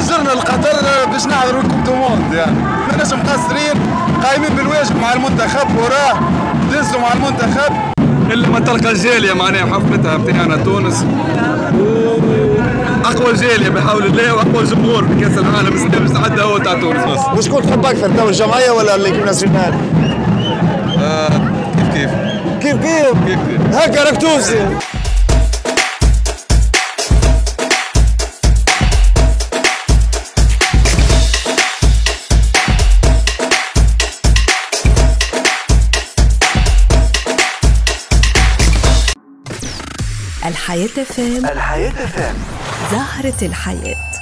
زرنا القطر باش نحضروا ال coupe du monde يعني. ماناش مقصرين قايمين بالواجب مع المنتخب وراه دزوا مع المنتخب. إلا ما تلقى الجاليه معناها حفلتها بتاعنا تونس. أقوى جالية بحول الله وأقوى جمهور في كأس العالم. باش نعدى هو تاع تونس وشكون تحب أكثر تو الجمعيه ولا l'équipe nationale؟ آه كيف كيف؟ كيف كيف؟ كيف كيف؟ هكا راك تونسي الحياة فام الحياة فام زهرة الحياة.